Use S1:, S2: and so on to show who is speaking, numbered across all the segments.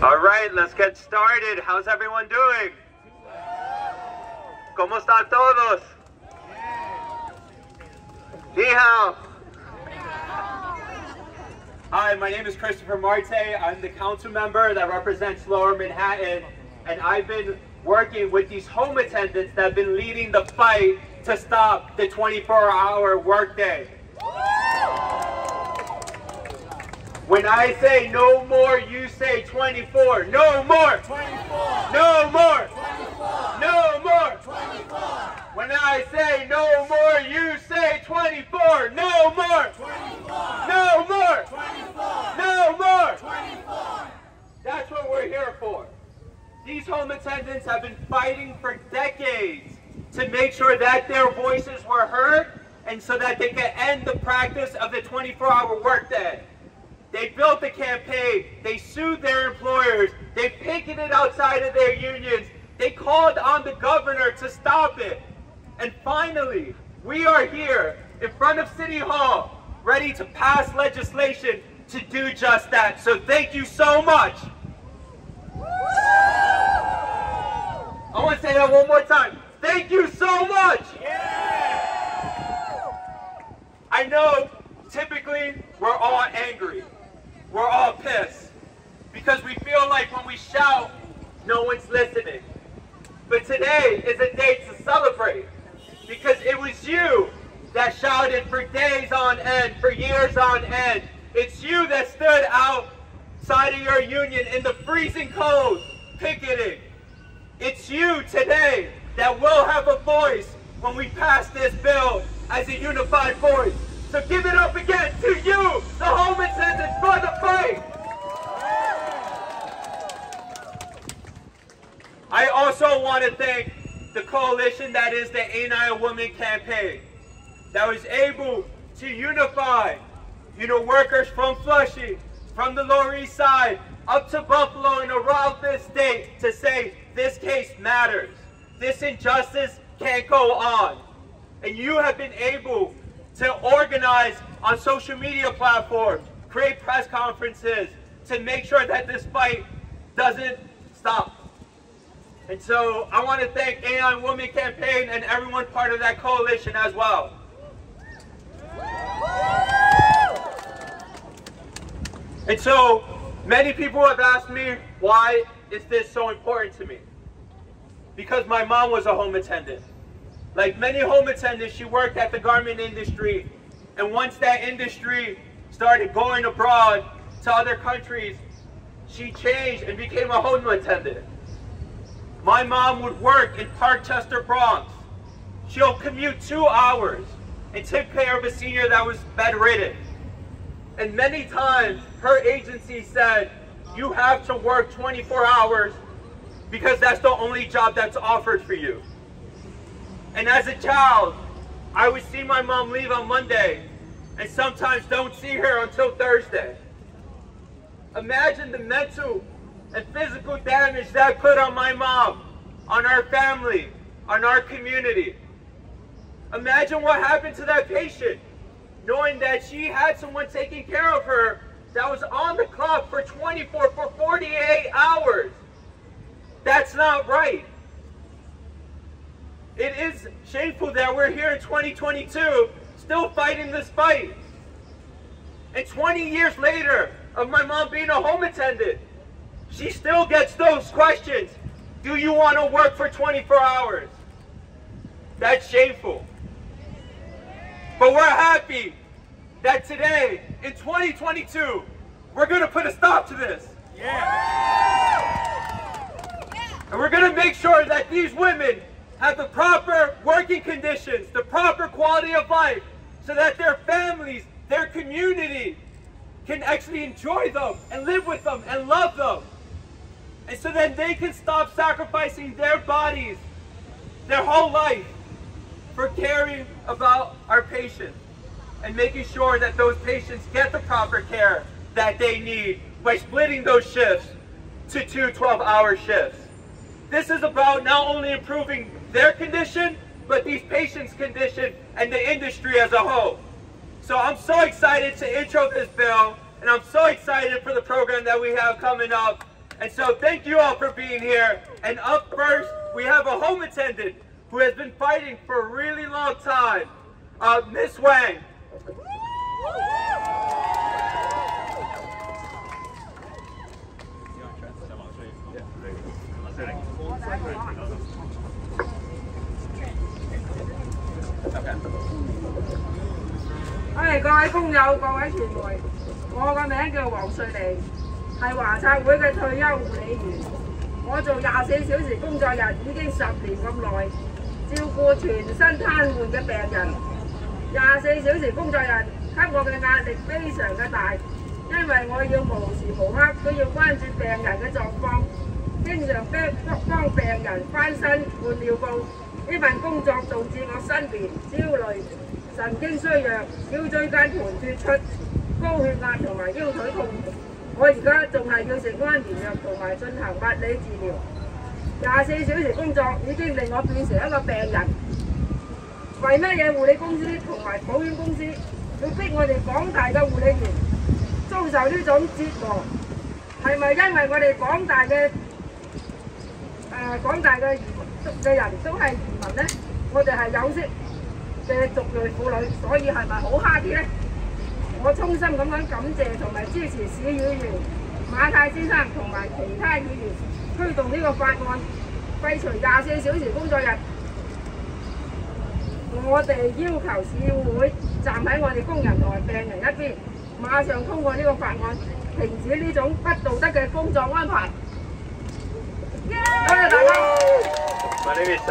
S1: All right, let's get started. How's everyone doing? ¿Cómo están todos? Ni hao. Hi, my name is Christopher Marte. I'm the council member that represents Lower Manhattan, and I've been working with these home attendants that have been leading the fight to stop the 24-hour workday. When I say no more, you say 24. No more. 24. No more. 24. No more. 24. When I say no more, you say 24. No more. 24. No more. 24. No more. 24. That's what we're here for. These home attendants have been fighting for decades to make sure that their voices were heard and so that they can end the practice of the 24-hour workday. They built the campaign. They sued their employers. They picketed outside of their unions. They called on the governor to stop it. And finally, we are here in front of City Hall, ready to pass legislation to do just that. So thank you so much. I want to say that one more time. Thank you so much. I know typically we're all angry we're all pissed because we feel like when we shout, no one's listening. But today is a day to celebrate because it was you that shouted for days on end, for years on end. It's you that stood outside of your union in the freezing cold, picketing. It's you today that will have a voice when we pass this bill as a unified voice. So give it up again to you, the home attendants, for the fight. I also want to thank the coalition that is the Ain't I a Woman campaign that was able to unify, you know, workers from Flushing, from the Lower East Side, up to Buffalo and around this state to say this case matters. This injustice can't go on. And you have been able to organize on social media platforms, create press conferences, to make sure that this fight doesn't stop. And so I want to thank Ain't I a Woman Campaign and everyone part of that coalition as well. And so many people have asked me, why is this so important to me? Because my mom was a home attendant. Like many home attendants, she worked at the garment industry. And once that industry started going abroad to other countries, she changed and became a home attendant. My mom would work in Parkchester, Bronx. She'll commute two hours and take care of a senior that was bedridden. And many times, her agency said, you have to work 24 hours because that's the only job that's offered for you. And as a child, I would see my mom leave on Monday and sometimes don't see her until Thursday. Imagine the mental and physical damage that put on my mom, on our family, on our community. Imagine what happened to that patient, knowing that she had someone taking care of her that was on the clock for 24, for 48 hours. That's not right. It is shameful that we're here in 2022 still fighting this fight. And 20 years later of my mom being a home attendant, she still gets those questions. Do you want to work for 24 hours? That's shameful. But we're happy that today, in 2022, we're going to put a stop to this. Yeah. And we're going to make sure that these women have the proper working conditions, the proper quality of life, so that their families, their community, can actually enjoy them and live with them and love them. And so then they can stop sacrificing their bodies, their whole life, for caring about our patients and making sure that those patients get the proper care that they need by splitting those shifts to two 12-hour shifts. This is about not only improving their condition, but these patients' condition and the industry as a whole. So I'm so excited to intro this bill, and I'm so excited for the program that we have coming up. And so thank you all for being here. And up first, we have a home attendant who has been fighting for a really long time, uh, Miss Wang.
S2: 各位工友、各位傳媒，我個名叫黃瑞妮，係華策會嘅退休護理員。我做廿四小時工作日已經十年咁耐，照顧全身癱瘓嘅病人。廿四小時工作日給我嘅壓力非常嘅大，因為我要無時無刻都要關注病人嘅狀況，經常幫幫病人翻身換尿布。呢份工作導致我失眠、焦慮、神經衰弱、腰椎間盤脱出、高血壓同埋腰腿痛。我而家仲係要食安眠藥同埋進行物理治療。廿四小時工作已經令我變成一個病人。為乜嘢護理公司同埋保險公司要逼我哋廣大嘅護理員遭受呢種折磨？係咪因為我哋廣大嘅誒、呃、廣大嘅移民嘅人都係移民呢？我哋係有色嘅族裔婦女，所以係咪好蝦啲呢？我衷心咁樣感謝同埋支持市議員馬太先生同埋其他議員推動呢個法案，廢除廿四小時工作日。我哋要求市會站喺我哋工人同埋病人一邊，馬上通過呢個法案，停止呢種不道德嘅工作安排。大家。
S3: My name is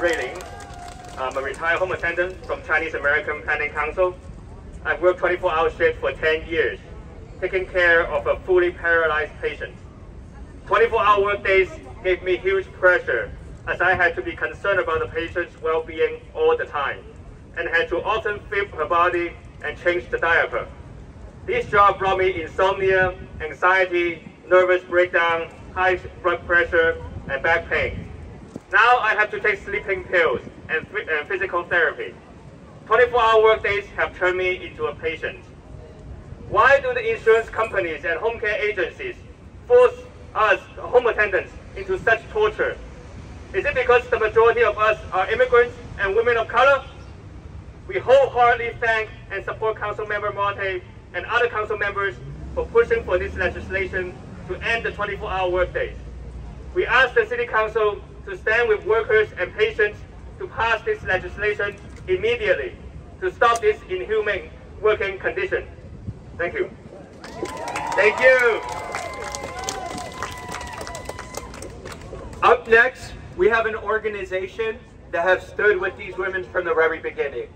S3: Ray Ling. I'm a retired home attendant from Chinese American Planning Council. I've worked 24 hour shifts for 10 years, taking care of a fully paralyzed patient. 24 hour workdays gave me huge pressure as I had to be concerned about the patient's well-being all the time and had to often flip her body and change the diaper. This job brought me insomnia, anxiety, nervous breakdown, high blood pressure, and back pain. Now I have to take sleeping pills and, and uh, physical therapy. 24-hour workdays have turned me into a patient. Why do the insurance companies and home care agencies force us home attendants into such torture? Is it because the majority of us are immigrants and women of color? We wholeheartedly thank and support Councilmember Marte and other council members for pushing for this legislation to end the 24-hour workdays. We ask the City Council to stand with workers and patients legislation immediately to stop this inhumane working condition. Thank you.
S1: Thank you. Up next, we have an organization that have stood with these women from the very beginning.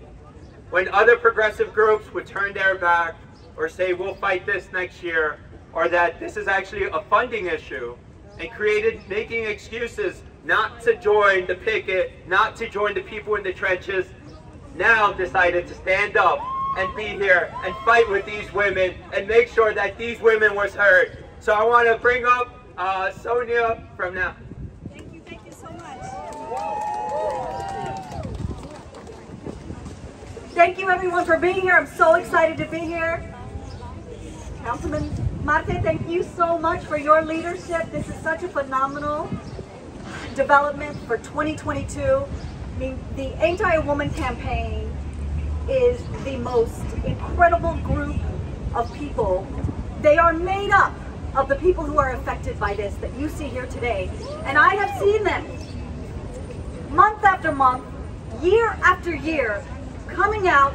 S1: When other progressive groups would turn their back or say we'll fight this next year, or that this is actually a funding issue, and created making excuses not to join the picket, not to join the people in the trenches, NOW decided to stand up and be here and fight with these women and make sure that these women was heard. So I want to bring up uh, Sonia from now.
S4: Thank you, thank you so much. Thank you everyone for being here. I'm so excited to be here. Councilman Marte, thank you so much for your leadership. This is such a phenomenal development for 2022. I mean, the Ain't I a Woman Campaign is the most incredible group of people. They are made up of the people who are affected by this that you see here today. And I have seen them month after month, year after year, coming out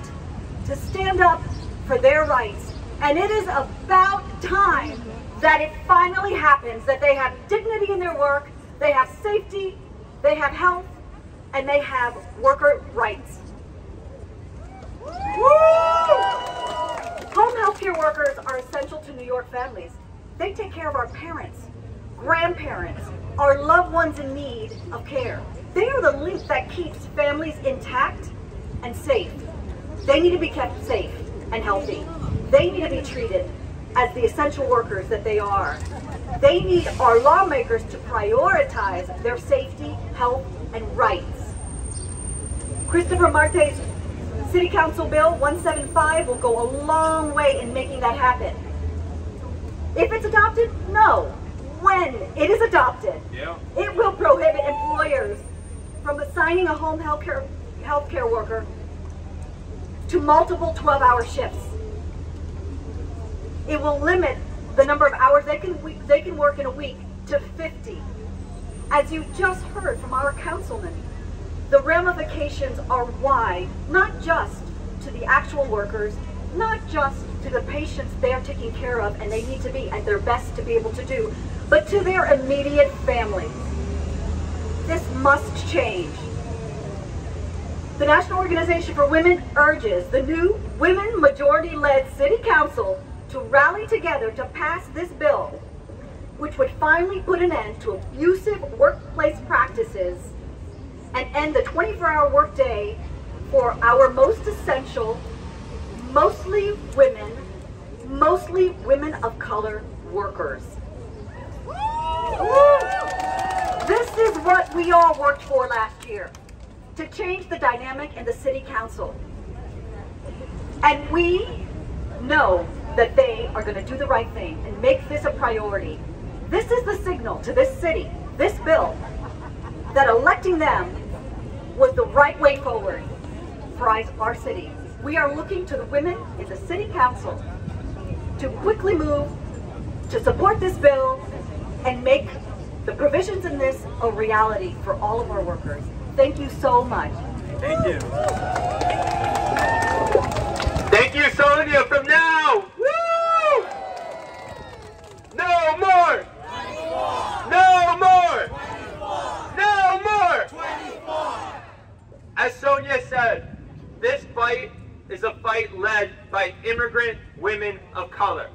S4: to stand up for their rights. And it is about time that it finally happens, that they have dignity in their work, they have safety, they have health, and they have worker rights. Home health care workers are essential to New York families. They take care of our parents, grandparents, our loved ones in need of care. They are the link that keeps families intact and safe. They need to be kept safe and healthy. They need to be treated as the essential workers that they are. They need our lawmakers to prioritize their safety, health, and rights. Christopher Marte's City Council Bill 175 will go a long way in making that happen. If it's adopted, no. when it is adopted,
S1: Yeah.
S4: it will prohibit employers from assigning a home healthcare healthcare worker to multiple 12-hour shifts. It will limit the number of hours they can they can work in a week to 50. As you just heard from our councilman, the ramifications are wide, not just to the actual workers, not just to the patients they are taking care of and they need to be at their best to be able to do, but to their immediate families. This must change. The National Organization for Women urges the new women majority-led city council to rally together to pass this bill, which would finally put an end to abusive workplace practices and end the 24-hour workday for our most essential, mostly women, mostly women of color workers. This is what we all worked for last year, to change the dynamic in the city council. And we know that they are going to do the right thing and make this a priority. This is the signal to this city, this bill, that electing them was the right way forward for our- city. We are looking to the women in the city council to quickly move to support this bill and make the provisions in this a reality for all of our workers. Thank you so much.
S1: Thank you. Sonia, from NOW. Woo! No more. No more. No more. As Sonia said, this fight is a fight led by immigrant women of color.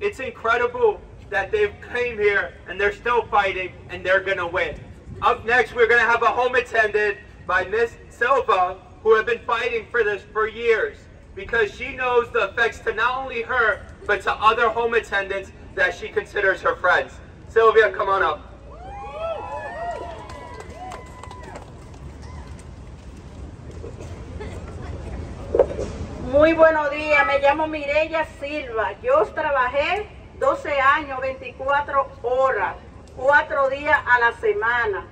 S1: It's incredible that they've came here and they're still fighting and they're gonna win. Up next, we're gonna have a home attendant by Miss Silva, who have been fighting for this for years because she knows the effects to not only her, but to other home attendants that she considers her friends. Sylvia, come on up.
S5: Muy buenos días, me llamo Mireya Silva. Yo trabajé 12 años, 24 horas, 4 días a la semana.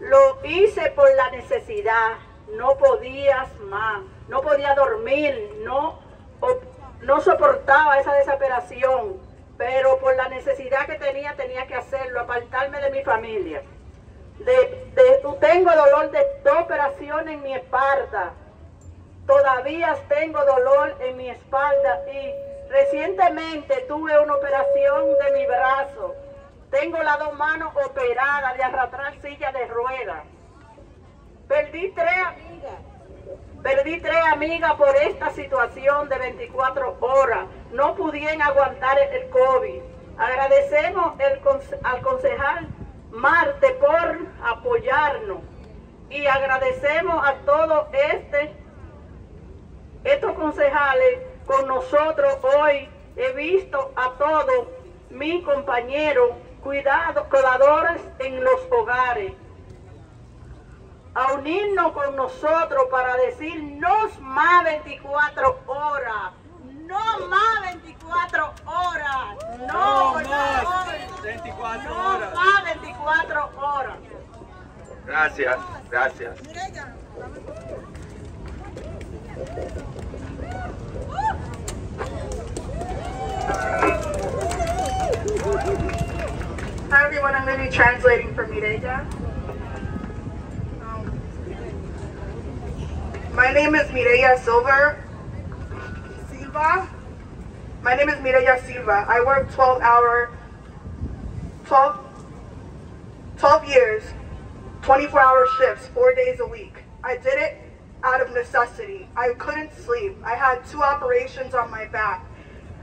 S5: Lo hice por la necesidad, no podías más, no podía dormir, no, no soportaba esa desesperación, pero por la necesidad que tenía, tenía que hacerlo, apartarme de mi familia. De- tengo dolor de dos operaciones en mi espalda, Todavía tengo dolor en mi espalda y recientemente tuve una operación de mi brazo. Tengo las dos manos operadas de arrastrar silla de ruedas. Perdí tres amigas. Perdí tres amigas por esta situación de 24 horas. No pudieron aguantar el COVID. Agradecemos al concejal Marte por apoyarnos. Y agradecemos a todo este estos concejales con nosotros hoy he visto a todos mis compañeros cuidado, cuidadores en los hogares a unirnos con nosotros para decir no más 24 horas no más 24 horas no, por favor,
S1: 24
S5: no más 24 horas
S1: Gracias, gracias.
S6: Hi everyone, I'm going to be translating for Mireya. My name is Mireya Silver. Silva. My name is Mireya Silva. I work 12 hour, 12, 12 years, 24 hour shifts, four days a week. I did it out of necessity. I couldn't sleep. I had two operations on my back.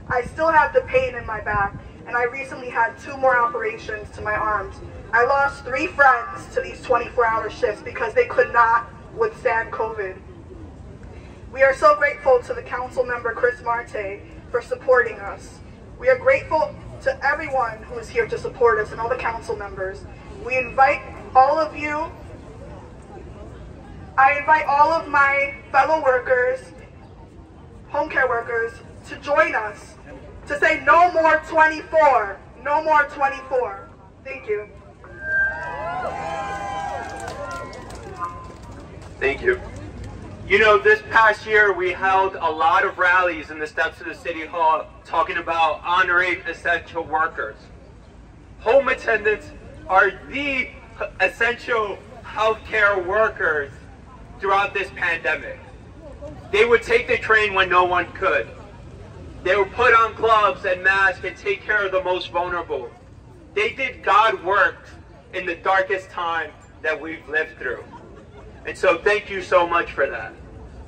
S6: I still have the pain in my back, and I recently had two more operations to my arms. I lost three friends to these 24 hour shifts because they could not withstand COVID. We are so grateful to the council member Chris Marte for supporting us. We are grateful to everyone who is here to support us and all the council members. We invite all of you, I invite all of my fellow workers, home care workers, to join us to say no more 24, No more 24. Thank you.
S1: Thank you. You know, this past year we held a lot of rallies in the steps of the City Hall talking about honoring essential workers. Home attendants are the essential healthcare workers throughout this pandemic. They would take the train when no one could. They would put on gloves and masks and take care of the most vulnerable. They did God work in the darkest time that we've lived through. And so thank you so much for that.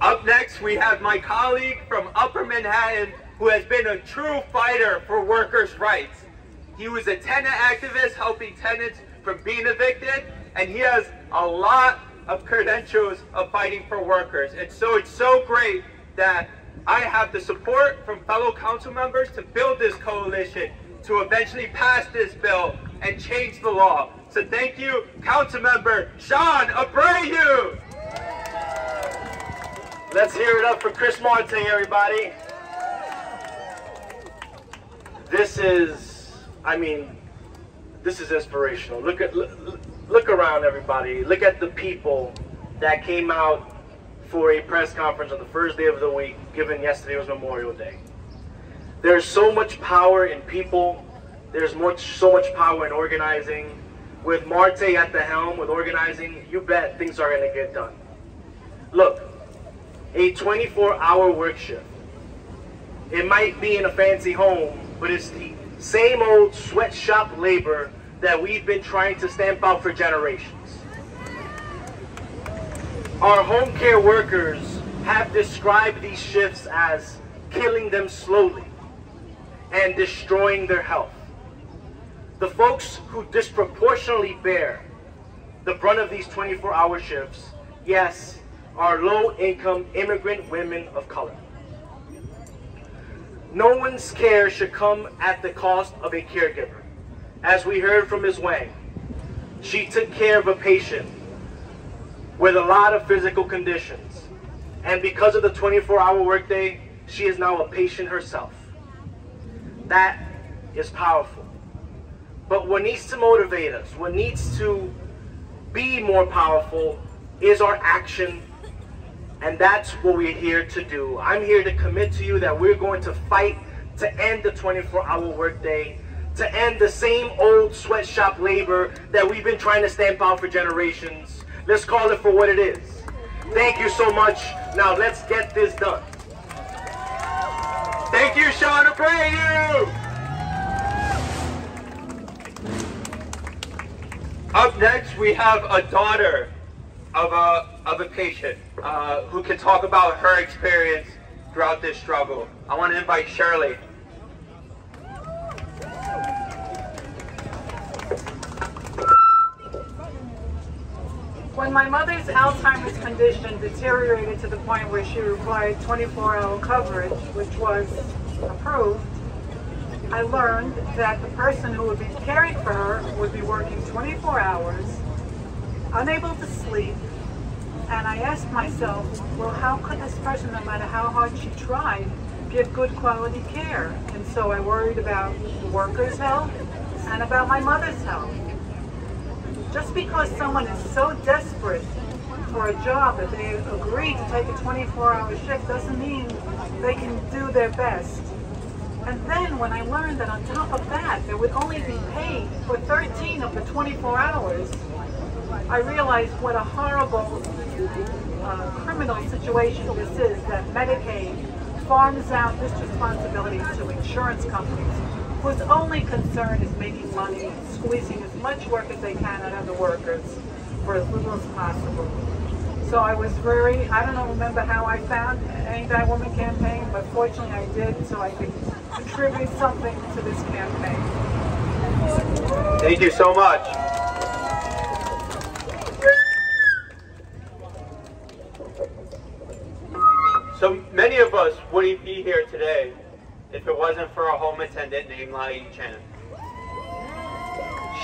S1: Up next, we have my colleague from Upper Manhattan who has been a true fighter for workers' rights. He was a tenant activist helping tenants from being evicted, and he has a lot of credentials of fighting for workers. And so it's so great that I have the support from fellow council members to build this coalition to eventually pass this bill and change the law. So thank you, Council Member Sean Abreu.
S7: Let's hear it up for Chris Marte, everybody. This is, I mean, this is inspirational. Look at look, look around, everybody. Look at the people that came out for a press conference on the first day of the week, given yesterday was Memorial Day. There's so much power in people. There's much, so much power in organizing. With Marte at the helm, with organizing, you bet things are going to get done. Look, a 24-hour work shift. It might be in a fancy home, but it's the same old sweatshop labor that we've been trying to stamp out for generations. Our home care workers have described these shifts as killing them slowly and destroying their health. The folks who disproportionately bear the brunt of these 24-hour shifts, yes, are low-income immigrant women of color. No one's care should come at the cost of a caregiver. As we heard from Ms. Wang, she took care of a patient with a lot of physical conditions. And because of the 24-hour workday, she is now a patient herself. That is powerful. But what needs to motivate us, what needs to be more powerful is our action and that's what we're here to do. I'm here to commit to you that we're going to fight to end the 24-hour workday, to end the same old sweatshop labor that we've been trying to stamp out for generations. Let's call it for what it is. Thank you so much. Now let's get this done.
S1: Thank you, Sean Abreu! Up next, we have a daughter of a, of a patient uh, who can talk about her experience throughout this struggle. I want to invite Shirley.
S8: When my mother's Alzheimer's condition deteriorated to the point where she required 24-hour coverage, which was approved, I learned that the person who would be caring for her would be working 24 hours unable to sleep, and I asked myself, well, how could this person, no matter how hard she tried, give good quality care? And so I worried about the workers' health and about my mother's health. Just because someone is so desperate for a job that they agree to take a 24-hour shift doesn't mean they can do their best. And then when I learned that on top of that, they would only be paid for 13 of the 24 hours, I realized what a horrible uh, criminal situation this is, that Medicaid farms out this responsibility to insurance companies whose only concern is making money, squeezing as much work as they can out of the workers for as little as possible. So I was very, I don't know, remember how I found Ain't I a Woman campaign, but fortunately I did, so I could contribute something to this campaign.
S1: Thank you so much. So many of us wouldn't be here today if it wasn't for a home attendant named Lai Chen.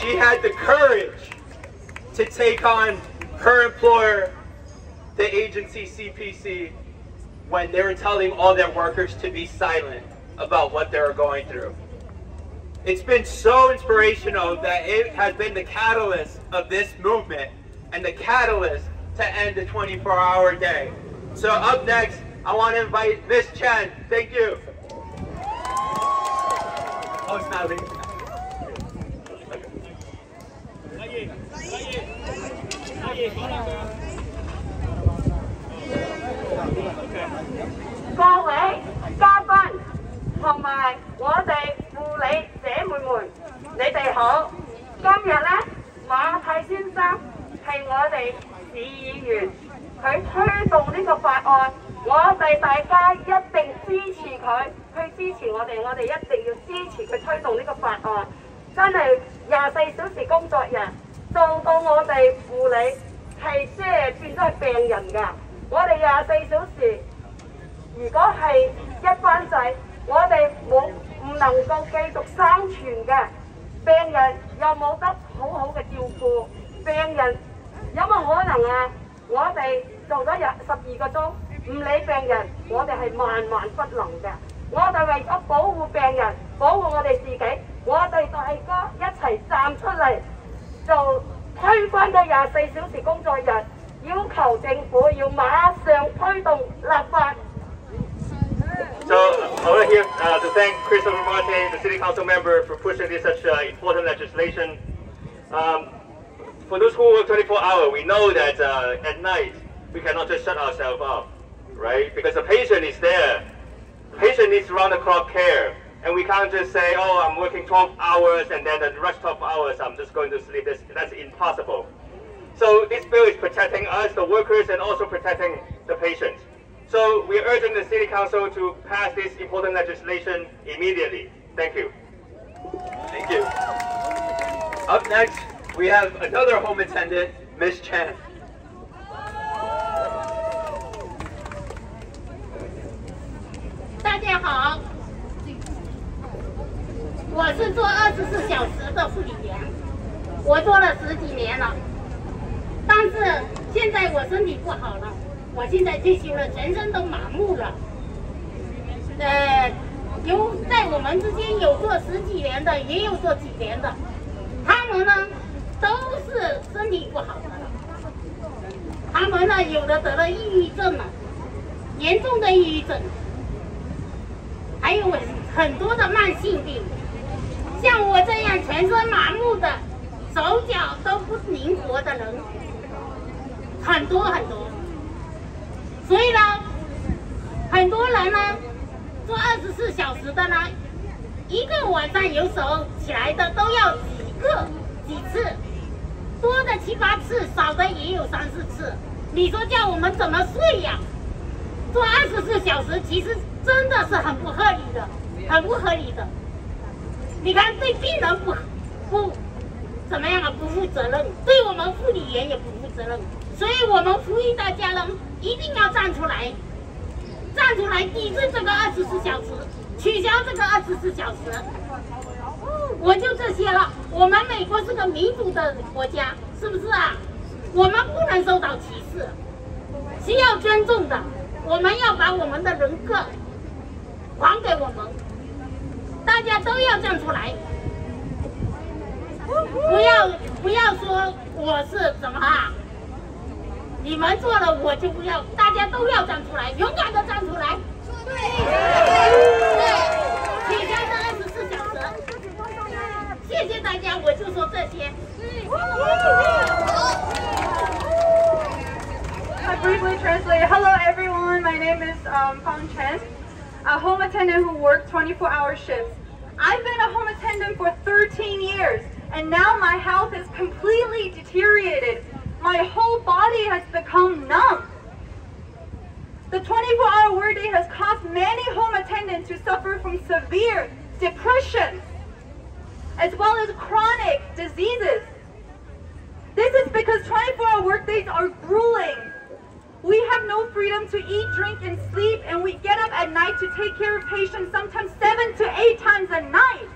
S1: She had the courage to take on her employer, the agency CPC, when they were telling all their workers to be silent about what they were going through. It's been so inspirational that it has been the catalyst of this movement and the catalyst to end the 24-hour day. So up next, I want to invite Miss Chen. Thank you. Oh, it's not leaving.
S9: 各位嘉宾同埋我哋护理姐妹们，你哋好。今日咧，马太先生系我哋 市議員，佢推動呢個法案，我哋大家一定支持佢，去支持我哋，我哋一定要支持佢推動呢個法案。真係廿四小時工作日，做到我哋護理係即係變咗係病人㗎。我哋廿四小時。如果係一班仔，我哋冇唔能夠繼續生存嘅，病人又冇得好好嘅照顧，病人 有冇可能啊？我哋做咗日十二個鐘，唔理病人，我哋係萬萬不能嘅。我哋為咗保護病人，保護我哋自己，我哋大家一齊站出嚟，就推翻咗廿四小時工作日，要求政府要馬上推動立法。
S3: So I want to here to thank Christopher Martin, the City Council member, for pushing this such uh, important legislation. Um, for those who work 24 hours, we know that uh, at night we cannot just shut ourselves off, right? Because the patient is there. The patient needs round-the-clock care. And we can't just say, oh, I'm working 12 hours and then the rest of hours I'm just going to sleep. That's, that's impossible. So this bill is protecting us, the workers, and also protecting the patients. So we are urging the City Council to pass this important legislation immediately. Thank you.
S1: Thank you. Up next, we have another home attendant, Miss Chen.
S10: 大家好，我是做二十四小时的护理员，我做了十几年了，但是现在我身体不好了。我现在退休了，全身都麻木了。呃，有在我们之间有做十几年的，也有做几年的。他们呢，是身体不好的了。他们呢，有的得了抑郁症了，严重的抑郁症，还有很多的慢性病。像我这样全身麻木的，手脚都不灵活的人，很多很多。所以呢，很多人呢做二十四小时的呢，一个晚上有时候起来的都要几个几次，多的七八次，少的也有三四次。你说叫我们怎么睡呀？做二十四小时其实真的是很不合理的，很不合理的。你看对病人不不怎么样啊？不负责任，对我们护理员也不负责任。所以我们呼吁大家呢，一定要站出来，站出来抵制这个二十四小时，取消这个二十四小时。我就这些了。我们美国是个民主的国家，是不是啊？我们不能受到歧视，需要尊重的。我们要把我们的人格还给我们，大家都要站出来，不要不要说我是怎么啊？你们做了，我就不要，大家都要站出来，勇敢的站出来。对，取消这二十四小时。谢谢大家，我就说这些。
S11: I briefly translate. Hello everyone, my name is um, Fang Chen, a home attendant who works 24-hour shifts. I've been a home attendant for 13 years, and now my health is completely deteriorated my whole body has become numb. The 24-hour workday has caused many home attendants to suffer from severe depression, as well as chronic diseases. This is because 24-hour workdays are grueling. We have no freedom to eat, drink, and sleep, and we get up at night to take care of patients sometimes seven to eight times a night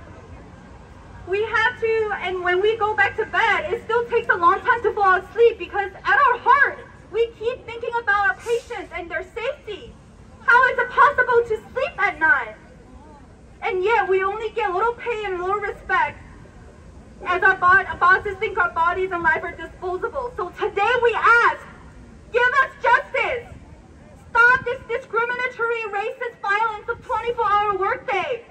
S11: we have to, and when we go back to bed, it still takes a long time to fall asleep because at our heart, we keep thinking about our patients and their safety. How is it possible to sleep at night?
S12: and yet we only get little pay and little respect as our bosses think our bodies and life are disposable. So today we ask, give us justice. Stop this discriminatory, racist violence of 24-hour workday.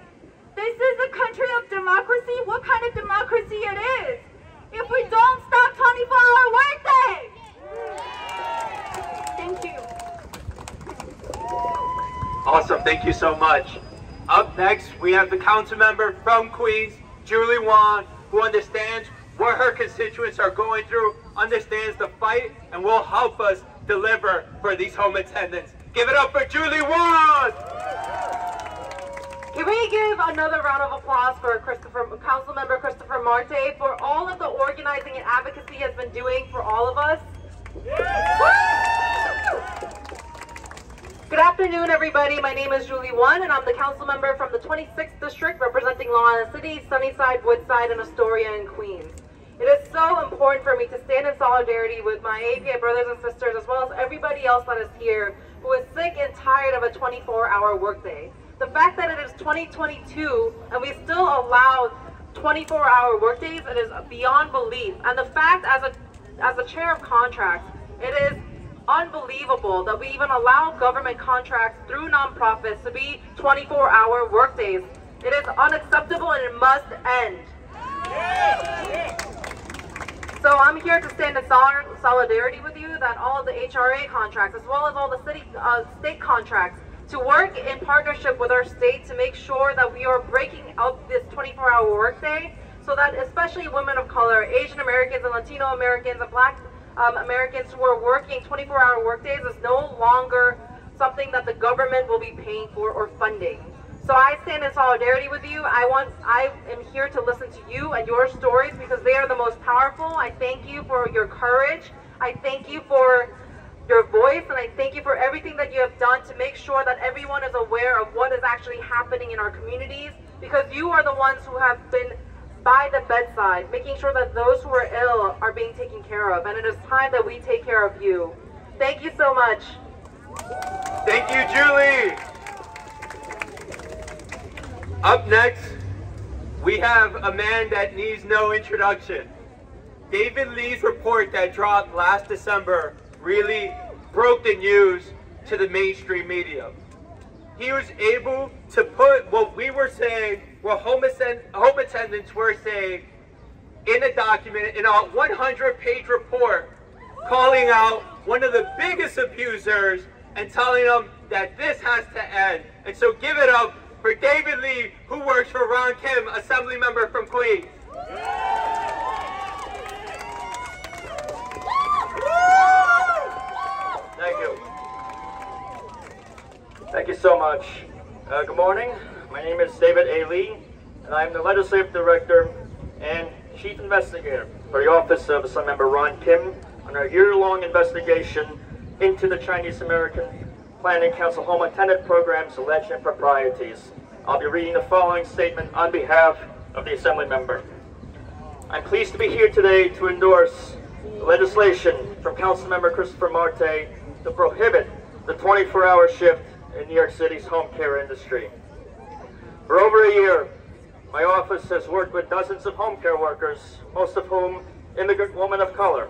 S12: This is a country of democracy. What kind of democracy it is? If we don't stop 24-hour workday. Thank you.
S1: Awesome, thank you so much. Up next, we have the council member from Queens, Julie Won, who understands what her constituents are going through, understands the fight, and will help us deliver for these home attendants. Give it up for Julie Won!
S11: Can we give another round of applause for Christopher, Council Member Christopher Marte for all of the organizing and advocacy he has been doing for all of us? Good afternoon, everybody. My name is Julie Won, and I'm the council member from the 26th District representing Long Island City, Sunnyside, Woodside, and Astoria in Queens. It is so important for me to stand in solidarity with my API brothers and sisters, as well as everybody else that is here who is sick and tired of a 24-hour workday. The fact that it is 2022 and we still allow 24-hour workdays, it is beyond belief. And the fact, as a as a chair of contracts, it is unbelievable that we even allow government contracts through nonprofits to be 24-hour workdays. It is unacceptable and it must end. So I'm here to stand in solidarity with you that all of the HRA contracts, as well as all the city, uh, state contracts, to work in partnership with our state to make sure that we are breaking up this 24-hour workday so that especially women of color, Asian Americans and Latino Americans and Black um, Americans who are working 24-hour workdays is no longer something that the government will be paying for or funding. So I stand in solidarity with you. I want, I am here to listen to you and your stories because they are the most powerful. I thank you for your courage. I thank you for your voice and I thank you for everything that you have done to make sure that everyone is aware of what is actually happening in our communities because you are the ones who have been by the bedside, making sure that those who are ill are being taken care of. And it is time that we take care of you. Thank you so much.
S1: Thank you, Julie. Up next, we have a man that needs no introduction. David Lee's report that dropped last December really broke the news to the mainstream media. He was able to put what we were saying what home, attend home attendants were saying in a document, in a 100-page report, calling out one of the biggest abusers and telling them that this has to end. And so give it up for David Lee, who works for Ron Kim, assembly member from Queens.
S13: Thank you. Thank you so much. Uh, good morning. My name is David A. Lee, and I'm the Legislative Director and Chief Investigator for the Office of Assemblymember Ron Kim on our year-long investigation into the Chinese American Planning Council Home Attendant Program's alleged improprieties. I'll be reading the following statement on behalf of the Assembly Member. I'm pleased to be here today to endorse legislation from Councilmember Christopher Marte to prohibit the 24-hour shift in New York City's home care industry. For over a year, my office has worked with dozens of home care workers, most of whom immigrant women of color,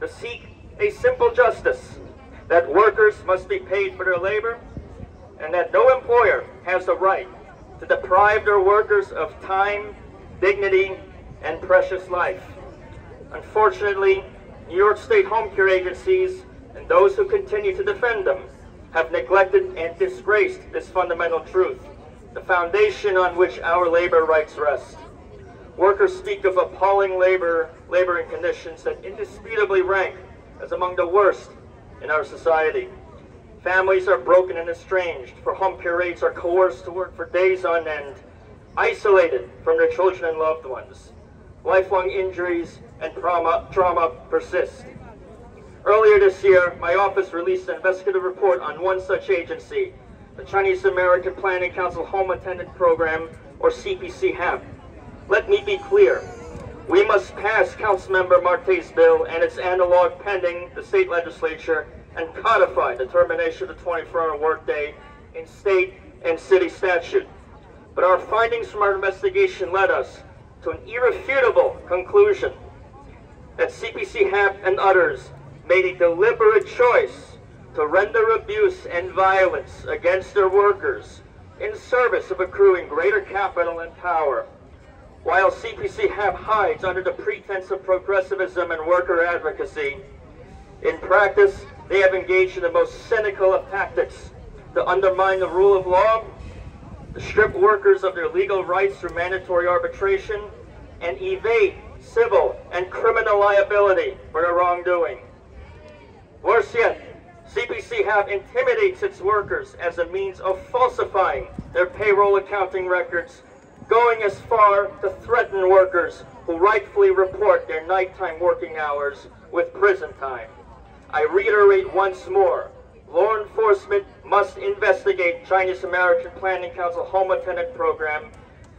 S13: to seek a simple justice that workers must be paid for their labor and that no employer has the right to deprive their workers of time, dignity, and precious life. Unfortunately, New York State home care agencies and those who continue to defend them have neglected and disgraced this fundamental truth the foundation on which our labor rights rest. Workers speak of appalling labor, laboring conditions that indisputably rank as among the worst in our society. Families are broken and estranged, for home care aides are coerced to work for days on end, isolated from their children and loved ones. Lifelong injuries and trauma, trauma persist. Earlier this year, my office released an investigative report on one such agency, the Chinese American Planning Council Home Attendant Program, or CPC HAP. Let me be clear. We must pass Councilmember Marte's bill and its analog pending the state legislature and codify the termination of the 24-hour workday in state and city statute. but our findings from our investigation led us to an irrefutable conclusion that CPC HAP and others made a deliberate choice to render abuse and violence against their workers in service of accruing greater capital and power. While CPC HAP hides under the pretense of progressivism and worker advocacy, in practice, they have engaged in the most cynical of tactics to undermine the rule of law, to strip workers of their legal rights through mandatory arbitration, and evade civil and criminal liability for their wrongdoing. Worse yet, CPC have intimidates its workers as a means of falsifying their payroll accounting records, going as far to threaten workers who rightfully report their nighttime working hours with prison time. I reiterate once more, law enforcement must investigate Chinese American Planning Council Home Attendant Program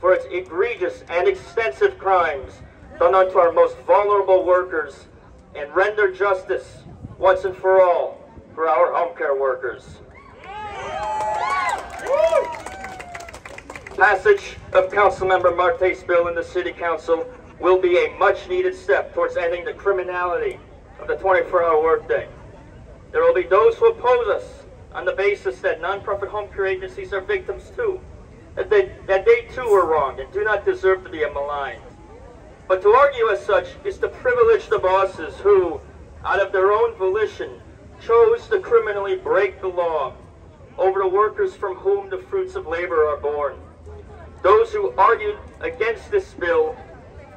S13: for its egregious and extensive crimes done unto our most vulnerable workers and render justice once and for all for our home care workers. Passage of Councilmember Marte's bill in the City Council will be a much needed step towards ending the criminality of the 24-hour workday. There will be those who oppose us on the basis that nonprofit home care agencies are victims too, that they, that they too are wrong and do not deserve to be maligned. But to argue as such is to privilege the bosses who, out of their own volition, chose to criminally break the law over the workers from whom the fruits of labor are born. Those who argued against this bill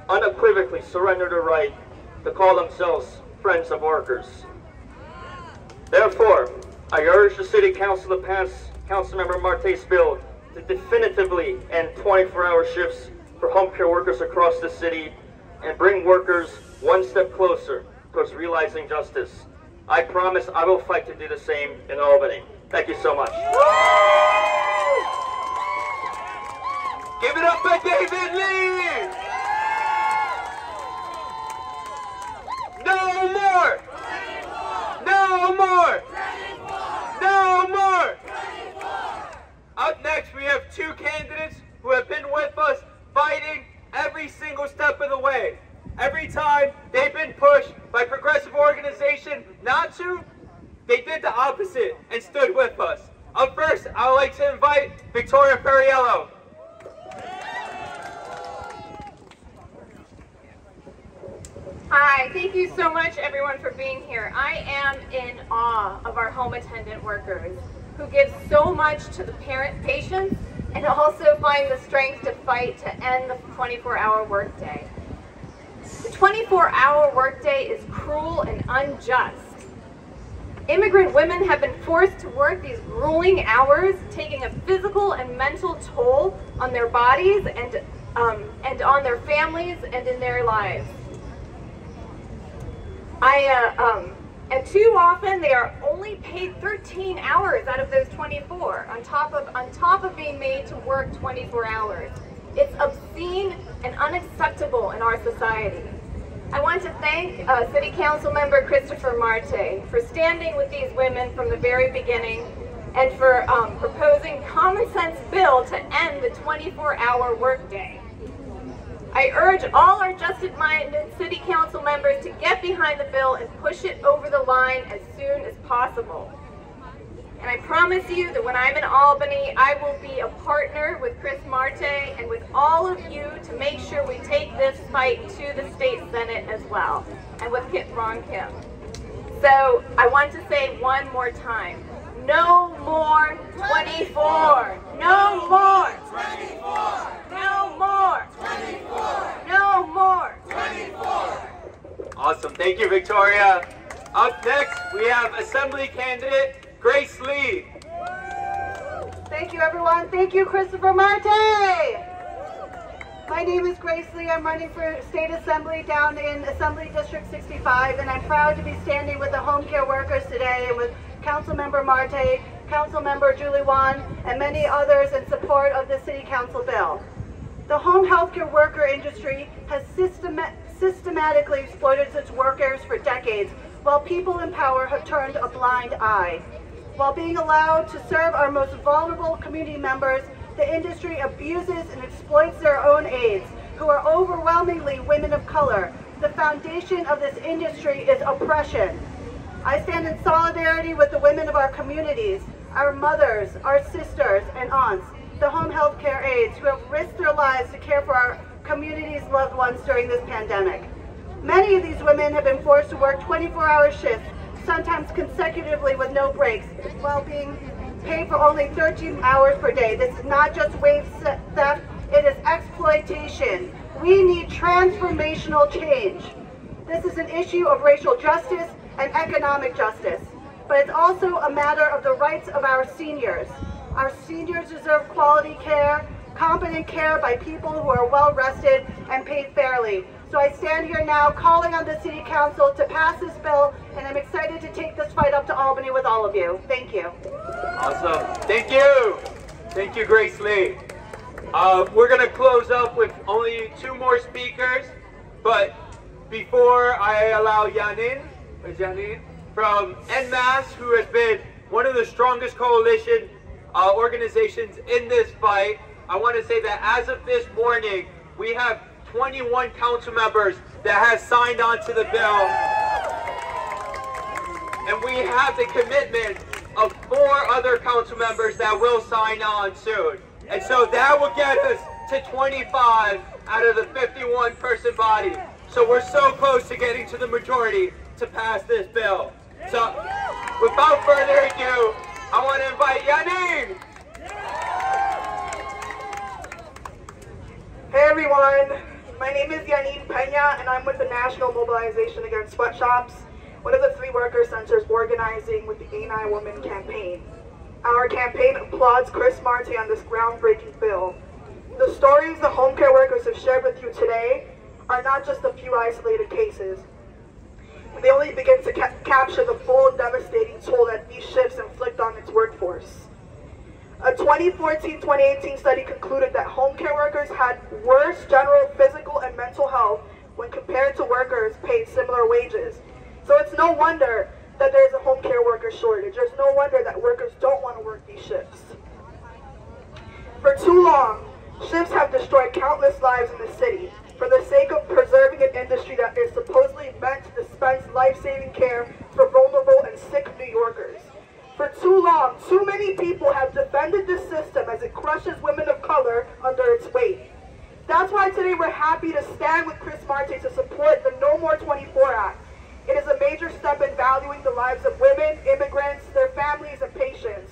S13: unequivocally surrender the right to call themselves friends of workers. Therefore, I urge the City Council to pass Councilmember Marte's bill to definitively end 24-hour shifts for home care workers across the city and bring workers one step closer towards realizing justice. I promise I will fight to do the same in Albany. Thank you so much.
S1: Give it up for David Lee! No more! No more! No more! Up next, we have two candidates who have been with us fighting every single step of the way. Every time they've been pushed by progressive organization not to, they did the opposite and stood with us. Up first, I would like to invite Victoria Ferriello.
S14: Hi, thank you so much everyone for being here. I am in awe of our home attendant workers who give so much to the parent patients and also find the strength to fight to end the 24-hour workday. The 24-hour workday is cruel and unjust. Immigrant women have been forced to work these grueling hours, taking a physical and mental toll on their bodies and, um, and on their families and in their lives. I, uh, um, and too often they are only paid 13 hours out of those 24 on top of, on top of being made to work 24 hours. It's obscene and unacceptable in our society. I want to thank uh, City Council member Christopher Marte for standing with these women from the very beginning and for um, proposing common sense bill to end the 24-hour workday. I urge all our justice-minded city council members to get behind the bill and push it over the line as soon as possible. And I promise you that when I'm in Albany, I will be a partner with Chris Marte and with all of you to make sure we take this fight to the state senate as well, and with Kit Ron Kim. So I want to say one more time, no more 24. No more 24. No more 24. No more 24.
S1: Awesome. Thank you, Victoria. Up next, we have Assembly candidate Grace Lee.
S15: Thank you, everyone. Thank you, Christopher Marte. My name is Grace Lee. I'm running for State Assembly down in Assembly District 65, and I'm proud to be standing with the home care workers today and with Councilmember Marte, Councilmember Julie Won, and many others in support of the City Council bill. The home healthcare worker industry has systema systematically exploited its workers for decades, while people in power have turned a blind eye. While being allowed to serve our most vulnerable community members,
S4: the industry abuses and exploits their own aides, who are overwhelmingly women of color. The foundation of this industry is oppression. I stand in solidarity with the women of our communities, our mothers, our sisters and aunts, the home health care aides who have risked their lives to care for our community's loved ones during this pandemic. Many of these women have been forced to work 24-hour shifts, sometimes consecutively with no breaks, while being paid for only 13 hours per day. This is not just wage theft, it is exploitation. We need transformational change. This is an issue of racial justice and economic justice, but it's also a matter of the rights of our seniors. Our seniors deserve quality care, competent care by people who are well rested and paid fairly. So I stand here now calling on the City Council to pass this bill, and I'm excited to take this fight up to Albany with all of you. Thank you.
S1: Awesome. Thank you. Thank you, Grace Lee. Uh, we're going to close up with only two more speakers, but before I allow Yanin, Yanin from NMASS, who has been one of the strongest coalition uh, organizations in this fight, I want to say that as of this morning, we have 21 council members that have signed on to the bill. And we have the commitment of four other council members that will sign on soon. And so that will get us to 25 out of the 51 person body. So we're so close to getting to the majority to pass this bill. So without further ado, I want to invite Yanin
S6: Hey everyone, my name is Yanin Pena and I'm with the National Mobilization Against Sweatshops, one of the three worker centers organizing with the Ain't I a Woman campaign. Our campaign applauds Chris Marte on this groundbreaking bill. The stories the home care workers have shared with you today are not just a few isolated cases. They only begin to ca capture the full devastating toll that these shifts inflict on its workforce. A 2014-2018 study concluded that home care workers had worse general physical and mental health when compared to workers paid similar wages. So it's no wonder that there's a home care worker shortage. There's no wonder that workers don't want to work these shifts. For too long, shifts have destroyed countless lives in the city for the sake of preserving an industry that is supposedly meant to dispense life-saving care for vulnerable and sick New Yorkers. For too long, too many people have defended this system as it crushes women of color under its weight. That's why today we're happy to stand with Chris Marte to support the No More 24 Act. It is a major step in valuing the lives of women, immigrants, their families, and patients.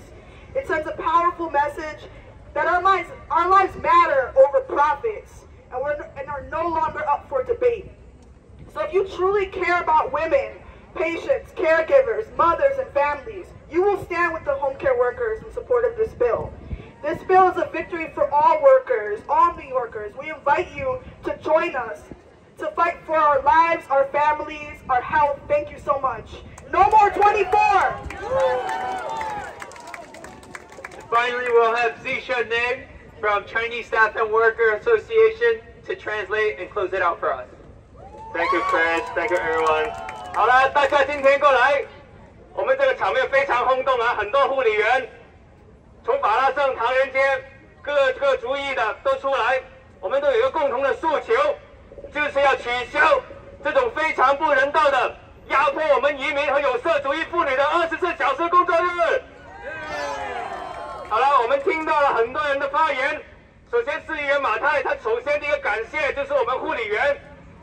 S6: It sends a powerful message that our lives, our lives matter over profits and, and are no longer up for debate. So if you truly care about women, patients, caregivers, mothers, and families, you will stand with the home care workers in support of this bill. This bill is a victory for all workers, all New Yorkers. We invite you to join us to fight for our lives, our families, our health. Thank you so much. No more 24!
S1: Finally, we'll have Zisha from Chinese Staff and Worker Association to translate and close it out for us.
S3: Thank you, Chris. Thank you, everyone. 好了，大家今天过来我们这个场面非常轰动啊！很多护理员从法拉盛、唐人街各个族裔的都出来，我们都有一个共同的诉求，就是要取消这种非常不人道的压迫我们移民和有色族裔妇女的二十四小时工作日。好了，我们听到了很多人的发言。首先，市议员马太，他首先第一个感谢就是我们护理员，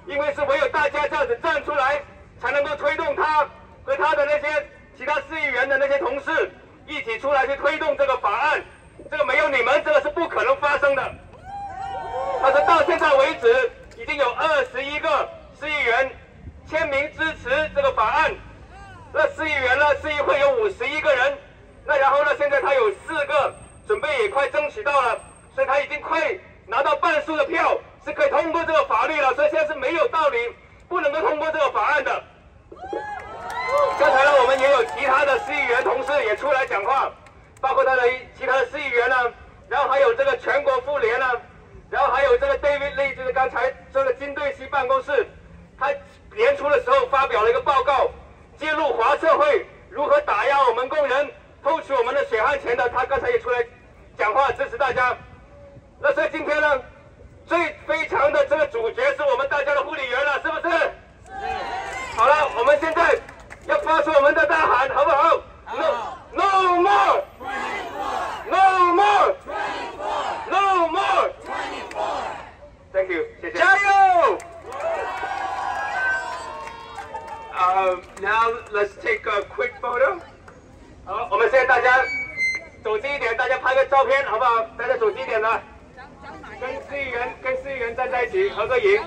S3: 因为是唯有大家这样子站出来，才能够推动他和他的那些。其他市议员的那些同事一起出来去推动这个法案，这个没有你们，这个是不可能发生的。他说到现在为止，已经有二十一个市议员签名支持这个法案，那市议员呢，市议会有五十一个人，那然后呢，现在他有四个准备也快争取到了，所以他已经快拿到半数的票，是可以通过这个法律了，所以现在是没有道理不能够通过这个法案的。刚才呢，我们也有其他的市议员同事也出来讲话，包括他的其他的市议员呢，然后还有这个全国妇联呢，然后还有这个 David Lee，就是刚才说的金队西办公室，他年初的时候发表了一个报告，揭露华社会如何打压我们工人、偷取我们的血汗钱的，他刚才也出来讲话支持大家。那所以今天呢，最非常的这个主角是我们大家的护理员了，是不是？是。好了，我们现在要发出我们的大喊，好不好？No No more No more No more Thank you，谢谢。加油！Um, now let's take a quick photo. 好，我们现在大家走近一点，大家拍个照片，好不好？大家走近一点的，跟司仪员跟司仪员站在一起合个影。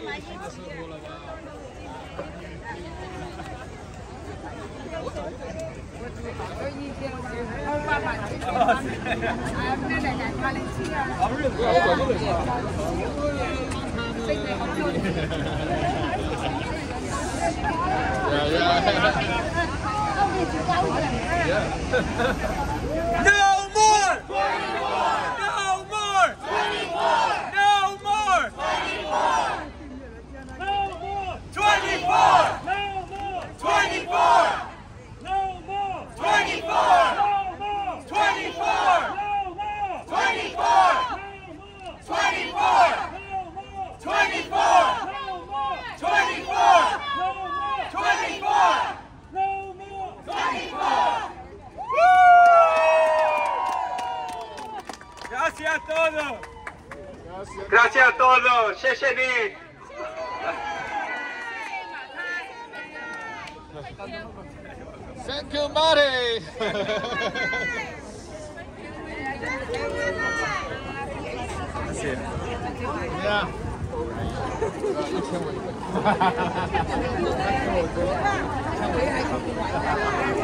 S1: 友，谢谢你。Thank you, Mari.
S3: Thank you, Mari. Thank you, Mari.
S16: Thank you, Mari.